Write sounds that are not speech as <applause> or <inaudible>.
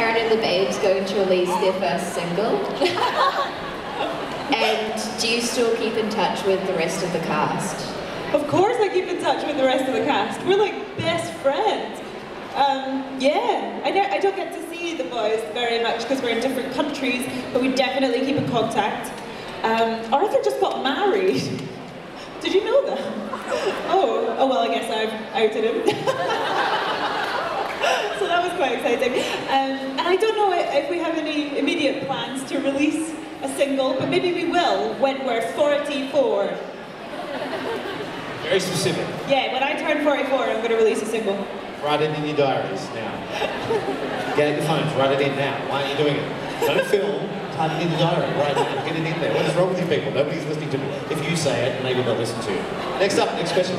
Karen and the Babes going to release their first single. and do you still keep in touch with the rest of the cast? Of course I keep in touch with the rest of the cast. We're like best friends. Um, yeah, I, don't, I don't get to see the boys very much because we're in different countries, but we definitely keep in contact. Um, Arthur just got married. Did you know that? Oh, oh well, I guess I've outed <laughs> him. so that was quite exciting. Um, I don't know if we have any immediate plans to release a single, but maybe we will when we're 44. Very specific. Yeah, when I turn 44, I'm going to release a single. Write it in your diaries now. Get out your phones, write it in now. Why aren't you doing it? Don't film, type it in the diary right now. Get it in there. What is wrong with you people? Nobody's listening to me. If you say it, maybe they'll listen to you. Next up, next question.